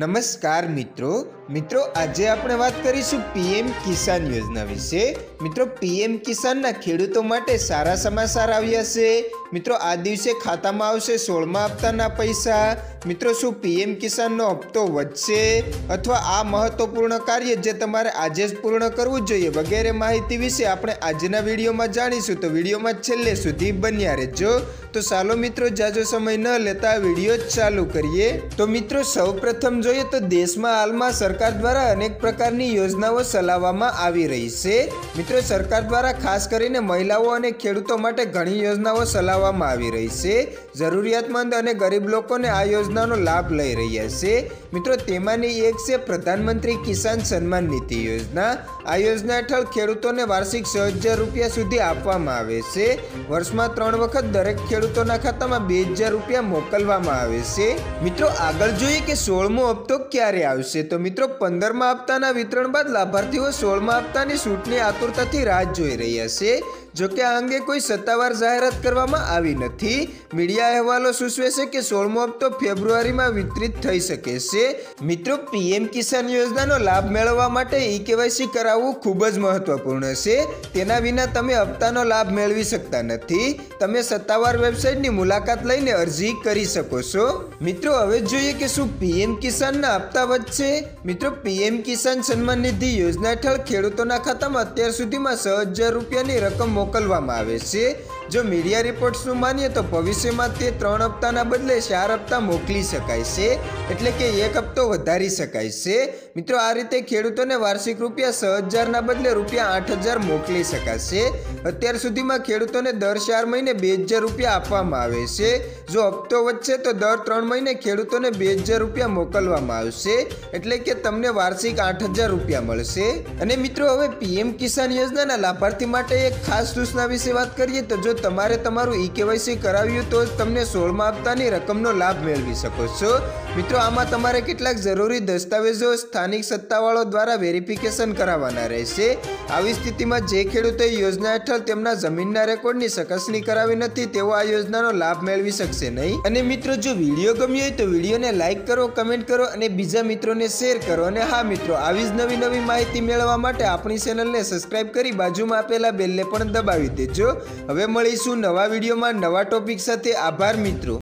નમસ્કાર મિત્રો. મિત્રો, આજે આપણે વાત કરીશું પીએમ કિસાન યોજના વિશે. મિત્રો, પીએમ કિસાનના ખેડૂતો માટે સારા સમાચાર આવ્યા છે. મિત્રો, આ દિવસે ખાતામાં આવશે સોળમા હપ્તાના પૈસા. મિત્રો, શું પીએમ કિસાનનો હપ્તો વધશે અથવા આ મહત્વપૂર્ણ કાર્ય જે તમારે આજે જ પૂર્ણ કરવું જોઈએ વગેરે માહિતી વિશે આપણે આજના વિડીયોમાં જાણીશું. તો વિડીયોમાં છેલ્લે સુધી બન્યા રહેજો. તો ચાલો મિત્રો, જાજો સમય ન લેતા વીડિયો ચાલુ કરીએ. તો મિત્રો, સૌપ્રથમ જોઈએ તો દેશમાં હાલમાં સરકાર દ્વારા અનેક પ્રકારની યોજનાઓ ચલાવવામાં આવી રહી છે. મિત્રો, સરકાર દ્વારા ખાસ કરીને મહિલાઓ અને ખેડૂતો માટે ઘણી યોજનાઓ ચલાવવામાં આવી રહી છે. જરૂરિયાતમંદ અને ગરીબ લોકોને આ યોજનાનો લાભ લઈ રહ્યા છે. મિત્રો, તેમાંની એક છે પ્રધાનમંત્રી કિસાન સન્માન નિધિ યોજના. આ યોજના હેઠળ ખેડૂતોને વાર્ષિક છ હજાર રૂપિયા સુધી આપવામાં આવે છે. વર્ષમાં ત્રણ વખત દરેક ખેડૂતોના ખાતામાં બે હજાર રૂપિયા મોકલવામાં આવે છે. મિત્રો, આગળ જોઈએ કે સોળમો હપ્તો ક્યારે આવશે? તો મિત્રો, પંદરમા હપ્તાના વિતરણ બાદ લાભાર્થીઓ સોળમા હપ્તાની છૂટની આતુરતાથી રાહ જોઈ રહ્યા છે. જોકે આ અંગે કોઈ સત્તાવાર જાહેરાત કરવામાં આવી નથી. મીડિયા અહેવાલો સૂચવે છે કે સોળમો હપ્તો ફેબ્રુઆરીમાં વિતરિત થઈ શકે છે. મિત્રો, પીએમ કિસાન યોજનાનો લાભ મેળવવા માટે ઈ કેવાયસી કરાવવું ખૂબ જ મહત્વપૂર્ણ છે. તેના વિના તમે હપ્તાનો લાભ મેળવી શકતા નથી. તમે સત્તાવાર વેબસાઇટની મુલાકાત લઈને અરજી કરી શકો છો. મિત્રો, હવે જોઈએ કે શું પીએમ કિસાનના હપ્તા વધશે. મિત્રો, પીએમ કિસાન સન્માન નિધિ યોજના હેઠળ ખેડૂતોના ખાતામાં અત્યાર સુધીમાં છ હજાર રૂપિયાની રકમ મોકલવામાં આવે છે. જો મીડિયા રિપોર્ટ્સનું માનીએ તો ભવિષ્યમાં તે ત્રણ હપ્તાના બદલે ચાર હપ્તા મોકલી શકાય છે. એટલે કે એક હપ્તો વધારી શકાય છે. મિત્રો, આ રીતે ખેડૂતોને વાર્ષિક રૂપિયા છ હજારના બદલે રૂપિયા આઠ હજાર મોકલી શકાશે. અત્યાર સુધીમાં ખેડૂતોને દર ચાર મહિને બે હજાર રૂપિયા આપવામાં આવે છે. જો હપ્તો વધશે તો દર ત્રણ મહિને ખેડૂતોને બે હજાર રૂપિયા મોકલવામાં આવશે. એટલે કે તમને વાર્ષિક આઠ હજાર રૂપિયા મળશે. અને મિત્રો, હવે પીએમ કિસાન યોજનાના લાભાર્થી માટે એક ખાસ સૂચના વિશે વાત કરીએ તો જો તમારે તમારું ઈ કેવાયસી કરાવ્યું તો જ તમને સોળમાં હપ્તાની રકમનો લાભ મેળવી શકો છો. મિત્રો, આમાં તમારે કેટલાક જરૂરી દસ્તાવેજો સ્થાનિક સત્તાવાળો દ્વારા વેરિફિકેશન કરાવવાના રહેશે. આવી સ્થિતિમાં જે ખેડૂતોએ યોજના હેઠળ તેમના જમીનના રેકોર્ડની ચકાસણી કરાવી નથી, તેઓ આ યોજનાનો લાભ મેળવી શકશે. નહીં. અને મિત્રો, જો વીડિયો ગમ્યો હોય તો વિડીયોને લાઈક કરો, કમેન્ટ કરો અને બીજા મિત્રોને શેર કરો. અને હા, મિત્રો, આવી જ નવી નવી માહિતી મેળવવા માટે આપણી ચેનલને સબસ્ક્રાઇબ કરી બાજુમાં આપેલા બેલને પણ દબાવી દેજો. હવે મળીશું નવા વિડીયોમાં નવા ટોપિક સાથે. આભાર, મિત્રો.